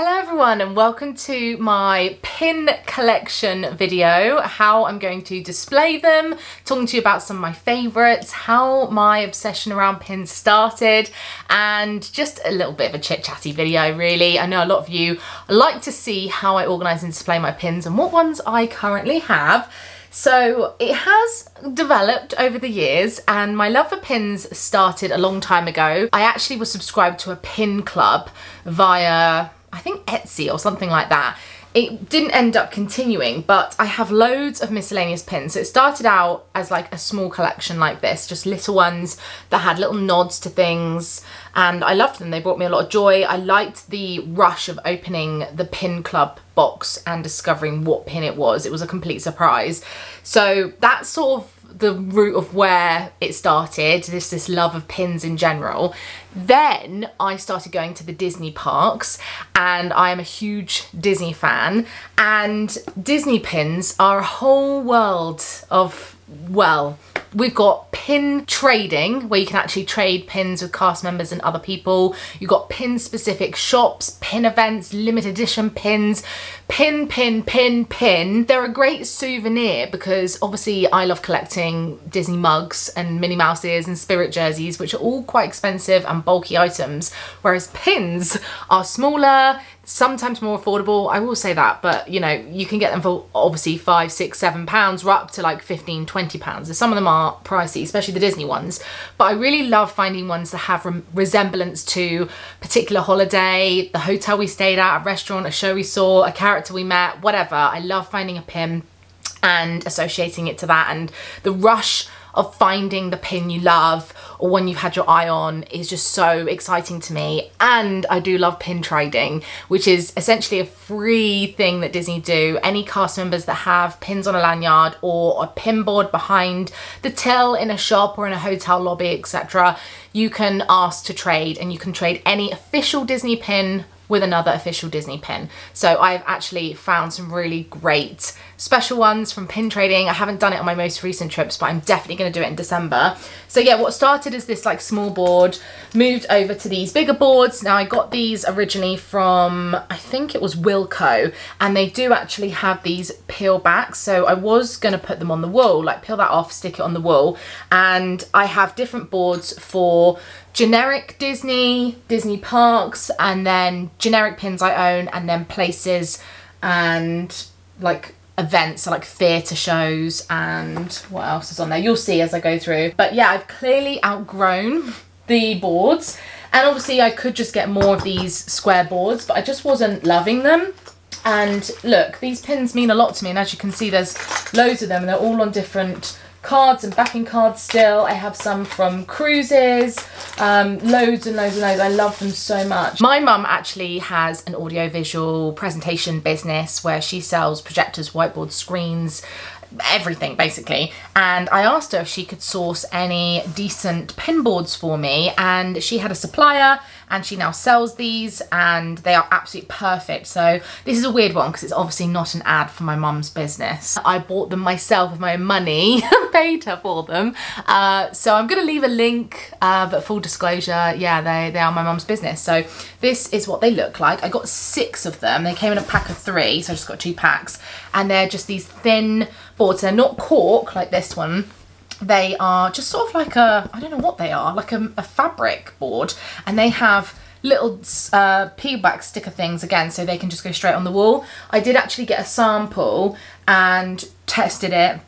Hello everyone and welcome to my pin collection video, how I'm going to display them, talking to you about some of my favourites, how my obsession around pins started and just a little bit of a chit chatty video really. I know a lot of you like to see how I organise and display my pins and what ones I currently have. So it has developed over the years and my love for pins started a long time ago. I actually was subscribed to a pin club via I think Etsy or something like that. It didn't end up continuing, but I have loads of miscellaneous pins. So it started out as like a small collection like this, just little ones that had little nods to things and I loved them. They brought me a lot of joy. I liked the rush of opening the pin club box and discovering what pin it was. It was a complete surprise. So that sort of the root of where it started, this this love of pins in general. Then I started going to the Disney parks and I am a huge Disney fan and Disney pins are a whole world of well We've got pin trading, where you can actually trade pins with cast members and other people. You've got pin specific shops, pin events, limited edition pins, pin, pin, pin, pin. They're a great souvenir because obviously I love collecting Disney mugs and Minnie Mouse ears and spirit jerseys, which are all quite expensive and bulky items, whereas pins are smaller, sometimes more affordable. I will say that but you know you can get them for obviously five six seven pounds right up to like 15 20 pounds. Some of them are pricey especially the disney ones. But i really love finding ones that have re resemblance to particular holiday the hotel we stayed at a restaurant a show we saw a character we met whatever i love finding a pin and associating it to that and the rush of finding the pin you love or one you've had your eye on is just so exciting to me. And I do love pin trading, which is essentially a free thing that Disney do. Any cast members that have pins on a lanyard or a pin board behind the till in a shop or in a hotel lobby, etc., you can ask to trade and you can trade any official Disney pin with another official Disney pin. So I've actually found some really great special ones from pin trading. I haven't done it on my most recent trips, but I'm definitely going to do it in December. So yeah, what started as this like small board, moved over to these bigger boards. Now I got these originally from, I think it was Wilko, and they do actually have these peel backs. So I was going to put them on the wall, like peel that off, stick it on the wall. And I have different boards for generic Disney, Disney parks, and then generic pins I own, and then places and like events, so like theatre shows and what else is on there. You'll see as I go through. But yeah, I've clearly outgrown the boards. And obviously I could just get more of these square boards, but I just wasn't loving them. And look, these pins mean a lot to me. And as you can see, there's loads of them and they're all on different cards and backing cards still. I have some from cruises, um, loads and loads and loads. I love them so much. My mum actually has an audiovisual presentation business where she sells projectors, whiteboard screens, everything basically and I asked her if she could source any decent pin boards for me and she had a supplier and she now sells these and they are absolutely perfect. So this is a weird one because it's obviously not an ad for my mum's business. I bought them myself with my own money, paid her for them. Uh, so I'm gonna leave a link, uh, but full disclosure, yeah, they, they are my mum's business. So this is what they look like. I got six of them. They came in a pack of three, so I just got two packs. And they're just these thin boards. They're not cork like this one they are just sort of like a, I don't know what they are, like a, a fabric board. And they have little uh, peel back sticker things again so they can just go straight on the wall. I did actually get a sample and tested it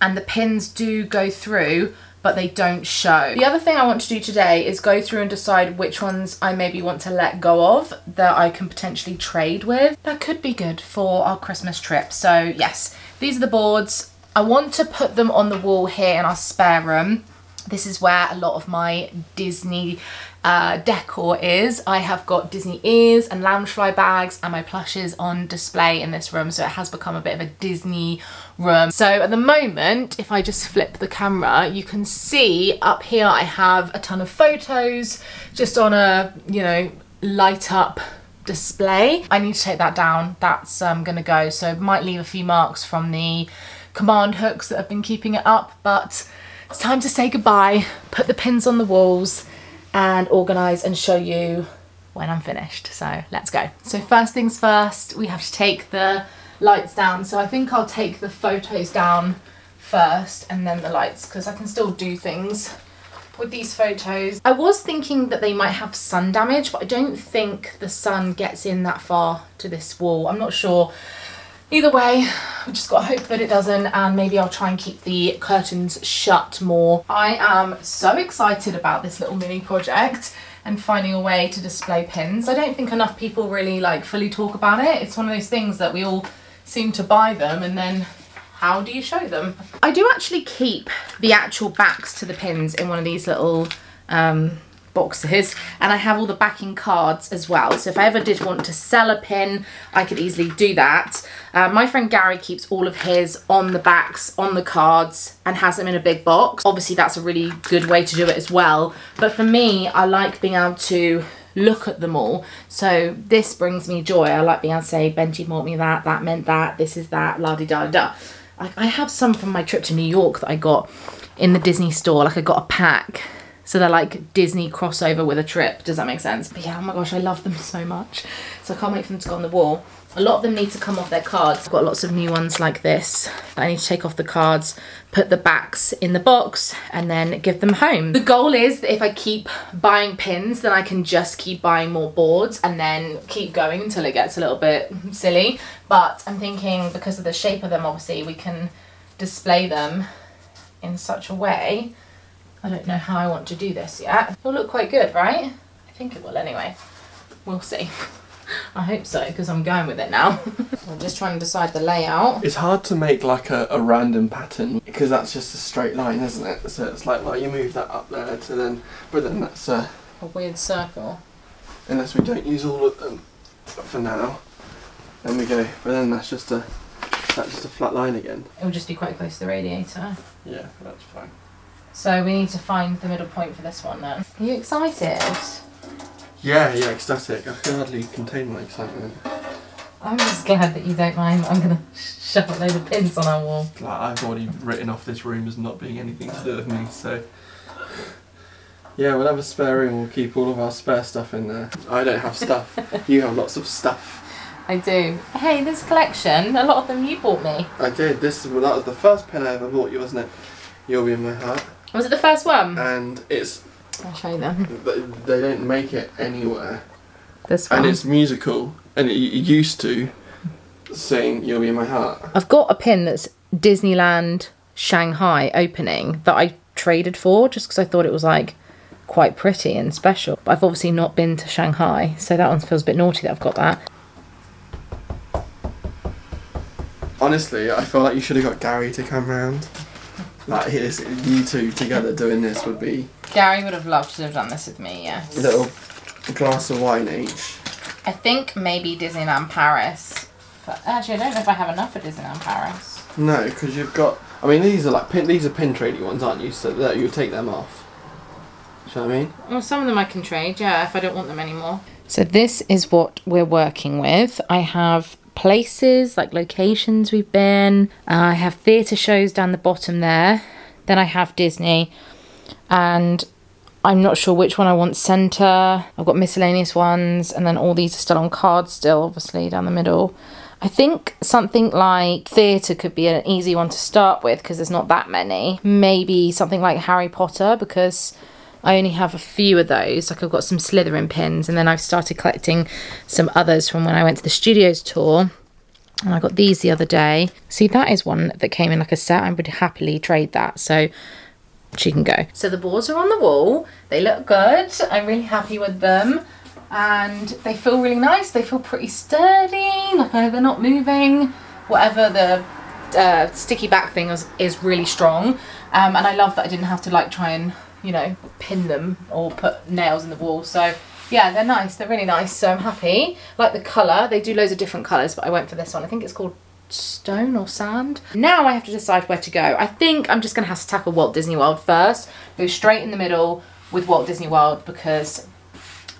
and the pins do go through but they don't show. The other thing I want to do today is go through and decide which ones I maybe want to let go of that I can potentially trade with. That could be good for our Christmas trip. So yes, these are the boards. I want to put them on the wall here in our spare room. This is where a lot of my Disney uh, decor is. I have got Disney ears and Loungefly bags and my plushes on display in this room so it has become a bit of a Disney room. So at the moment if I just flip the camera you can see up here I have a ton of photos just on a you know light up display. I need to take that down that's um, gonna go so might leave a few marks from the command hooks that have been keeping it up, but it's time to say goodbye, put the pins on the walls and organise and show you when I'm finished. So let's go. So first things first, we have to take the lights down. So I think I'll take the photos down first and then the lights because I can still do things with these photos. I was thinking that they might have sun damage, but I don't think the sun gets in that far to this wall. I'm not sure. Either way, we just gotta hope that it doesn't and maybe I'll try and keep the curtains shut more. I am so excited about this little mini project and finding a way to display pins. I don't think enough people really like fully talk about it. It's one of those things that we all seem to buy them and then how do you show them? I do actually keep the actual backs to the pins in one of these little um, boxes and I have all the backing cards as well so if I ever did want to sell a pin I could easily do that uh, my friend Gary keeps all of his on the backs on the cards and has them in a big box obviously that's a really good way to do it as well but for me I like being able to look at them all so this brings me joy I like being able to say Benji bought me that that meant that this is that la di da da like I have some from my trip to New York that I got in the Disney store like I got a pack so they're like Disney crossover with a trip. Does that make sense? But yeah, oh my gosh, I love them so much. So I can't wait for them to go on the wall. A lot of them need to come off their cards. I've got lots of new ones like this. I need to take off the cards, put the backs in the box and then give them home. The goal is that if I keep buying pins, then I can just keep buying more boards and then keep going until it gets a little bit silly. But I'm thinking because of the shape of them, obviously, we can display them in such a way I don't know how I want to do this yet. It'll look quite good, right? I think it will anyway. We'll see. I hope so, because I'm going with it now. I'm just trying to decide the layout. It's hard to make like a, a random pattern because that's just a straight line, isn't it? So it's like, well, you move that up there to then, but then that's a... A weird circle. Unless we don't use all of them for now. Then we go, but then that's just a, that's just a flat line again. It'll just be quite close to the radiator. Yeah, that's fine. So we need to find the middle point for this one then. Are you excited? Yeah, yeah, ecstatic. I can hardly contain my excitement. I'm just glad that you don't mind. I'm going to shove a load of pins on our wall. Like, I've already written off this room as not being anything to do with me, so... Yeah, we'll have a spare room, we'll keep all of our spare stuff in there. I don't have stuff. you have lots of stuff. I do. Hey, this collection, a lot of them you bought me. I did. This well, That was the first pen I ever bought you, wasn't it? You'll be in my heart. Was it the first one? And it's. I'll show them. They don't make it anywhere. This one. And it's musical, and it, it used to sing "You'll Be in My Heart." I've got a pin that's Disneyland Shanghai opening that I traded for just because I thought it was like quite pretty and special. But I've obviously not been to Shanghai, so that one feels a bit naughty that I've got that. Honestly, I feel like you should have got Gary to come round. Like here's you two together doing this would be. Gary would have loved to have done this with me. Yes. A little glass of wine each. I think maybe Disneyland Paris. But actually, I don't know if I have enough for Disneyland Paris. No, because you've got. I mean, these are like pin. These are pin trading ones, aren't you? So that you take them off. Do you know what I mean? Well, some of them I can trade. Yeah, if I don't want them anymore. So this is what we're working with. I have places, like locations we've been. Uh, I have theatre shows down the bottom there. Then I have Disney. And I'm not sure which one I want centre. I've got miscellaneous ones. And then all these are still on cards still, obviously, down the middle. I think something like theatre could be an easy one to start with because there's not that many. Maybe something like Harry Potter because I only have a few of those. Like I've got some Slytherin pins and then I've started collecting some others from when I went to the studios tour. And I got these the other day. See, that is one that came in like a set. I would happily trade that. So she can go. So the boards are on the wall. They look good. I'm really happy with them. And they feel really nice. They feel pretty sturdy. Like uh, they're not moving. Whatever the uh, sticky back thing is, is really strong. Um, and I love that I didn't have to like try and you know, pin them or put nails in the wall. So yeah, they're nice. They're really nice. So I'm happy. Like the colour. They do loads of different colours, but I went for this one. I think it's called stone or sand. Now I have to decide where to go. I think I'm just going to have to tackle Walt Disney World first. Go straight in the middle with Walt Disney World because,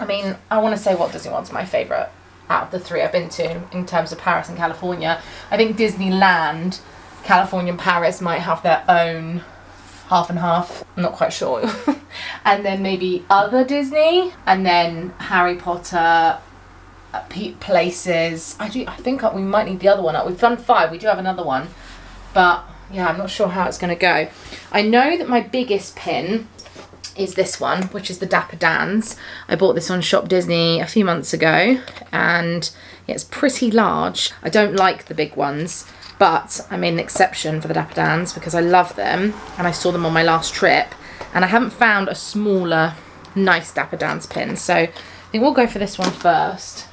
I mean, I want to say Walt Disney World's my favourite out of the three I've been to in terms of Paris and California. I think Disneyland, California and Paris might have their own half and half. I'm not quite sure. and then maybe other Disney, and then Harry Potter, uh, places. I do. I think we might need the other one up. We've done five. We do have another one, but yeah, I'm not sure how it's going to go. I know that my biggest pin is this one, which is the Dapper Dans. I bought this on Shop Disney a few months ago, and it's pretty large. I don't like the big ones, but I made an exception for the Dapper Dans because I love them, and I saw them on my last trip, and I haven't found a smaller, nice Dapper Dans pin, so I think we'll go for this one first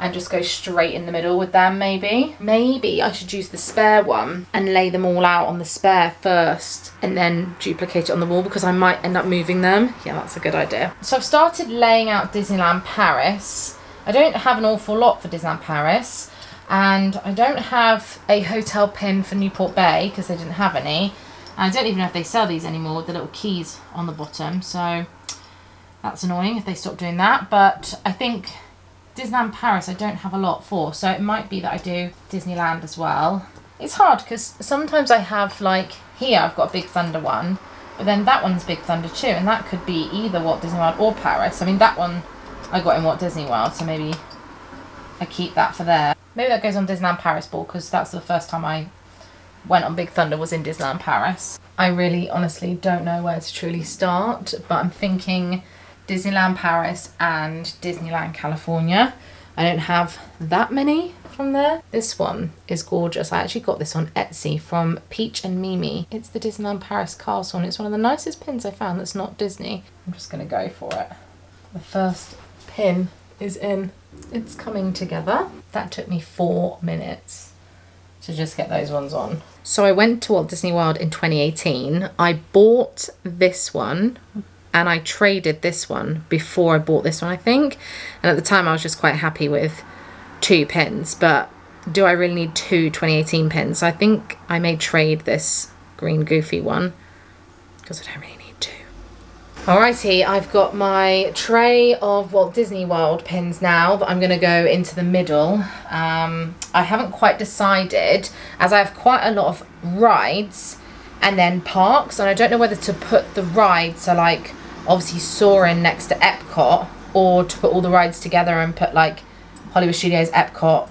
and just go straight in the middle with them maybe. Maybe I should use the spare one and lay them all out on the spare first and then duplicate it on the wall because I might end up moving them. Yeah, that's a good idea. So I've started laying out Disneyland Paris. I don't have an awful lot for Disneyland Paris and I don't have a hotel pin for Newport Bay because they didn't have any. I don't even know if they sell these anymore with the little keys on the bottom. So that's annoying if they stop doing that. But I think Disneyland Paris I don't have a lot for, so it might be that I do Disneyland as well. It's hard because sometimes I have like here I've got a Big Thunder one, but then that one's Big Thunder too, and that could be either Walt Disney World or Paris. I mean that one I got in Walt Disney World, so maybe I keep that for there. Maybe that goes on Disneyland Paris ball because that's the first time I went on Big Thunder was in Disneyland Paris. I really honestly don't know where to truly start, but I'm thinking Disneyland Paris and Disneyland California. I don't have that many from there. This one is gorgeous. I actually got this on Etsy from Peach and Mimi. It's the Disneyland Paris castle and it's one of the nicest pins I found that's not Disney. I'm just gonna go for it. The first pin is in. It's coming together. That took me four minutes to just get those ones on. So I went to Walt Disney World in 2018. I bought this one and I traded this one before I bought this one, I think. And at the time, I was just quite happy with two pins. But do I really need two 2018 pins? I think I may trade this green goofy one because I don't really. Alrighty, I've got my tray of Walt Disney World pins now that I'm going to go into the middle. Um, I haven't quite decided as I have quite a lot of rides and then parks and I don't know whether to put the rides so like obviously Soarin' next to Epcot or to put all the rides together and put like Hollywood Studios, Epcot,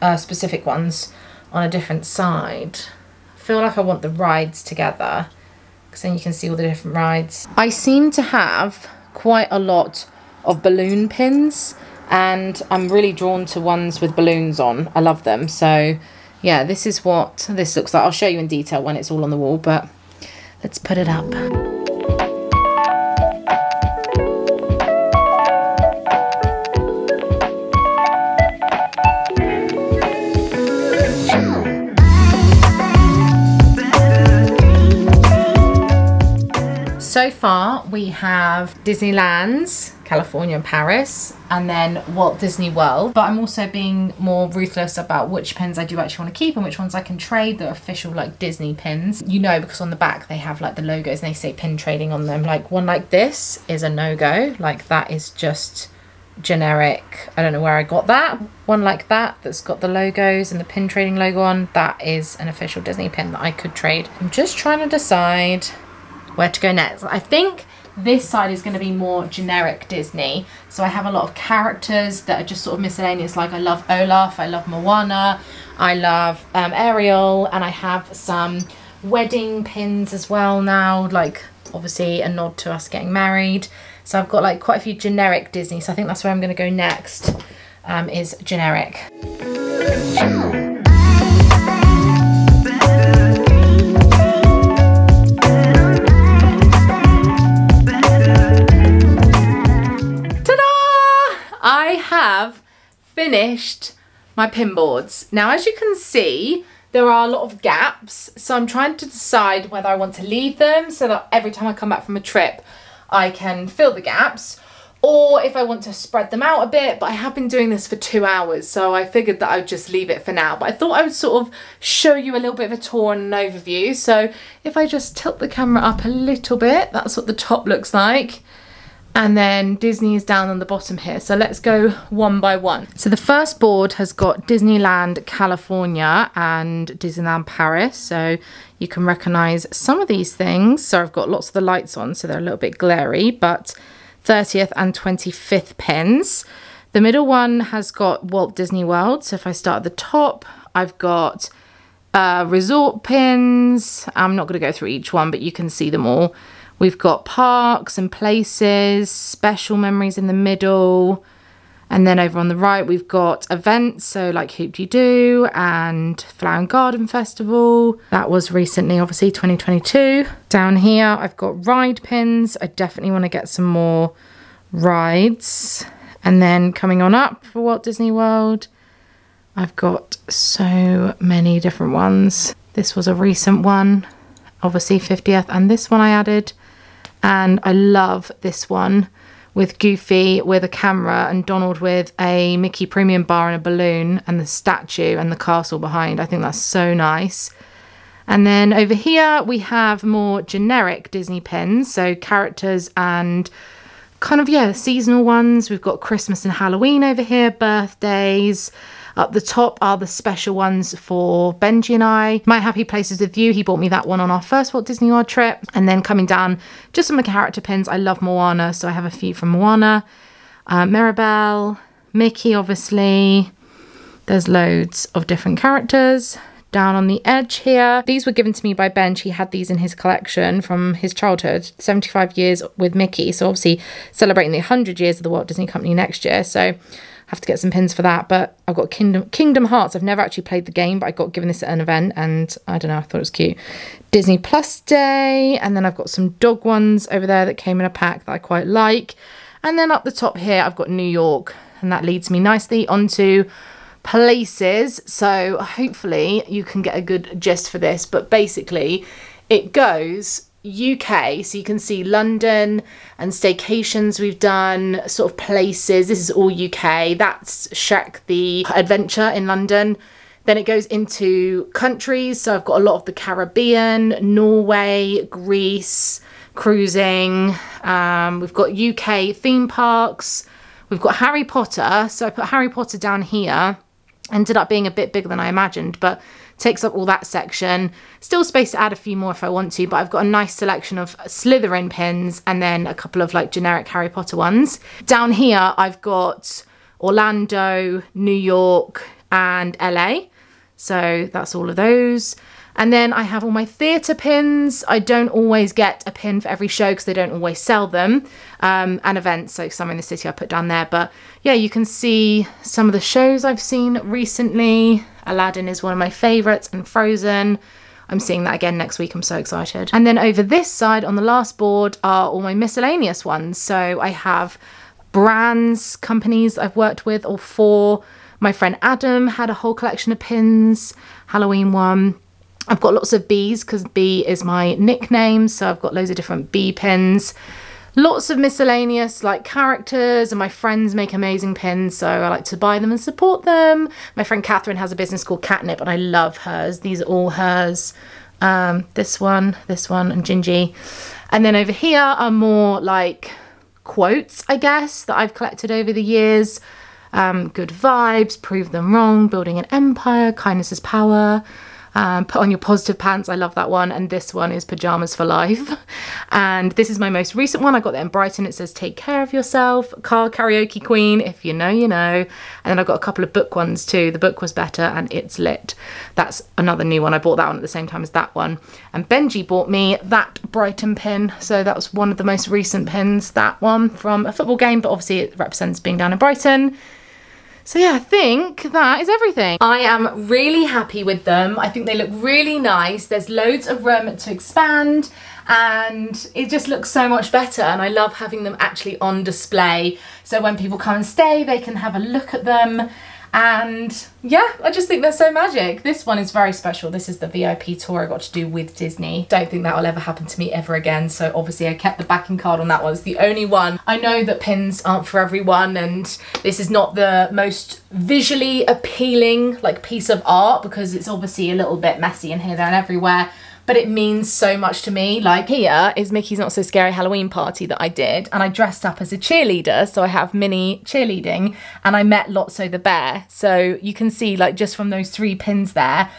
uh, specific ones on a different side. I feel like I want the rides together because then you can see all the different rides. I seem to have quite a lot of balloon pins and I'm really drawn to ones with balloons on. I love them. So yeah, this is what this looks like. I'll show you in detail when it's all on the wall, but let's put it up. Far, we have Disneyland's, California and Paris, and then Walt Disney World. But I'm also being more ruthless about which pins I do actually want to keep and which ones I can trade, the official like Disney pins. You know, because on the back they have like the logos and they say pin trading on them. Like one like this is a no-go. Like that is just generic. I don't know where I got that. One like that that's got the logos and the pin trading logo on, that is an official Disney pin that I could trade. I'm just trying to decide where to go next. I think this side is going to be more generic Disney. So I have a lot of characters that are just sort of miscellaneous. Like I love Olaf, I love Moana, I love um, Ariel, and I have some wedding pins as well now. Like obviously a nod to us getting married. So I've got like quite a few generic Disney. So I think that's where I'm going to go next um, is generic. Have finished my pin boards. Now, as you can see, there are a lot of gaps. So I'm trying to decide whether I want to leave them so that every time I come back from a trip, I can fill the gaps or if I want to spread them out a bit, but I have been doing this for two hours, so I figured that I would just leave it for now. But I thought I would sort of show you a little bit of a tour and an overview. So if I just tilt the camera up a little bit, that's what the top looks like. And then Disney is down on the bottom here. So let's go one by one. So the first board has got Disneyland California and Disneyland Paris. So you can recognize some of these things. So I've got lots of the lights on, so they're a little bit glary, but 30th and 25th pins. The middle one has got Walt Disney World. So if I start at the top, I've got uh, resort pins. I'm not going to go through each one, but you can see them all. We've got parks and places, special memories in the middle. And then over on the right, we've got events, so like Hoop-Dee-Doo and Flower and Garden Festival. That was recently, obviously, 2022. Down here, I've got ride pins. I definitely want to get some more rides. And then coming on up for Walt Disney World, I've got so many different ones. This was a recent one, obviously 50th, and this one I added. And I love this one with Goofy with a camera and Donald with a Mickey Premium bar and a balloon and the statue and the castle behind. I think that's so nice. And then over here we have more generic Disney pins, so characters and kind of, yeah, seasonal ones. We've got Christmas and Halloween over here, birthdays. Up the top are the special ones for Benji and I. My Happy Places with You, he bought me that one on our first Walt Disney World trip. And then coming down, just some of the character pins. I love Moana, so I have a few from Moana. Uh, Mirabel, Mickey, obviously. There's loads of different characters down on the edge here. These were given to me by Benj. He had these in his collection from his childhood, 75 years with Mickey. So obviously celebrating the 100 years of the Walt Disney Company next year. So have to get some pins for that. But I've got Kingdom Kingdom Hearts. I've never actually played the game, but I got given this at an event, and I don't know. I thought it was cute. Disney Plus Day, and then I've got some dog ones over there that came in a pack that I quite like. And then up the top here, I've got New York, and that leads me nicely onto places. So hopefully you can get a good gist for this. But basically, it goes UK, so you can see London and staycations we've done, sort of places. This is all UK. That's Shrek the Adventure in London. Then it goes into countries. So I've got a lot of the Caribbean, Norway, Greece, cruising. Um, we've got UK theme parks. We've got Harry Potter. So I put Harry Potter down here. Ended up being a bit bigger than I imagined, but takes up all that section. Still space to add a few more if I want to, but I've got a nice selection of Slytherin pins and then a couple of like generic Harry Potter ones. Down here, I've got Orlando, New York, and LA. So that's all of those. And then I have all my theatre pins. I don't always get a pin for every show because they don't always sell them. Um, and events, so some in the City I put down there. But yeah, you can see some of the shows I've seen recently. Aladdin is one of my favourites and Frozen. I'm seeing that again next week. I'm so excited. And then over this side on the last board are all my miscellaneous ones. So I have brands, companies I've worked with or for. My friend Adam had a whole collection of pins, Halloween one. I've got lots of bees because B is my nickname. So I've got loads of different bee pins. Lots of miscellaneous like characters and my friends make amazing pins so I like to buy them and support them. My friend Catherine has a business called Katnipp and I love hers. These are all hers. Um, this one, this one and Gingy. And then over here are more like quotes I guess that I've collected over the years. Um, good vibes, prove them wrong, building an empire, kindness is power. Um, put on your positive pants. I love that one. And this one is pajamas for life. And this is my most recent one. I got that in Brighton. It says take care of yourself. Car karaoke queen. If you know, you know. And then I've got a couple of book ones too. The book was better and it's lit. That's another new one. I bought that one at the same time as that one. And Benji bought me that Brighton pin. So that was one of the most recent pins. That one from a football game. But obviously it represents being down in Brighton. So yeah, I think that is everything. I am really happy with them. I think they look really nice. There's loads of room to expand and it just looks so much better and I love having them actually on display. So when people come and stay, they can have a look at them and yeah, I just think they're so magic. This one is very special. This is the VIP tour I got to do with Disney. Don't think that will ever happen to me ever again. So obviously I kept the backing card on that one. It's the only one. I know that pins aren't for everyone and this is not the most visually appealing like piece of art because it's obviously a little bit messy in here, there and everywhere but it means so much to me. Like here is Mickey's Not So Scary Halloween party that I did and I dressed up as a cheerleader. So I have mini cheerleading and I met Lotso the bear. So you can see like just from those three pins there,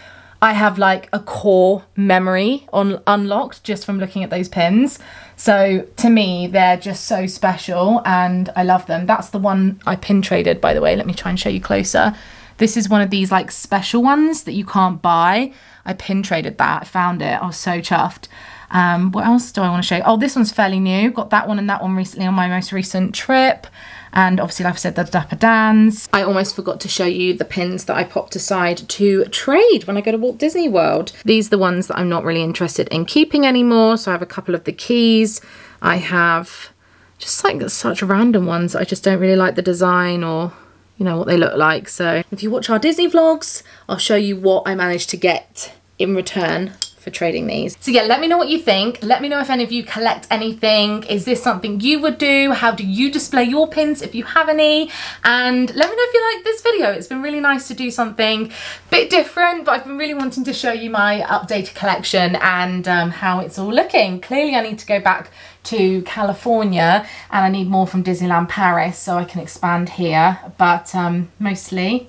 I have like a core memory on unlocked just from looking at those pins. So to me, they're just so special and I love them. That's the one I pin traded, by the way. Let me try and show you closer. This is one of these like special ones that you can't buy. I pin traded that, I found it. I was so chuffed. Um, what else do I want to show? you? Oh, this one's fairly new. Got that one and that one recently on my most recent trip and obviously like I said the Dapper Dans. I almost forgot to show you the pins that I popped aside to trade when I go to Walt Disney World. These are the ones that I'm not really interested in keeping anymore so I have a couple of the keys. I have just like such random ones I just don't really like the design or you know what they look like so if you watch our Disney vlogs I'll show you what I managed to get in return for trading these. So yeah, let me know what you think. Let me know if any of you collect anything. Is this something you would do? How do you display your pins if you have any? And let me know if you like this video. It's been really nice to do something a bit different, but I've been really wanting to show you my updated collection and um, how it's all looking. Clearly I need to go back to California and I need more from Disneyland Paris so I can expand here. But um, mostly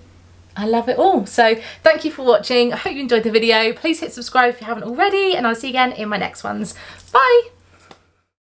I love it all. So thank you for watching. I hope you enjoyed the video. Please hit subscribe if you haven't already and I'll see you again in my next ones. Bye!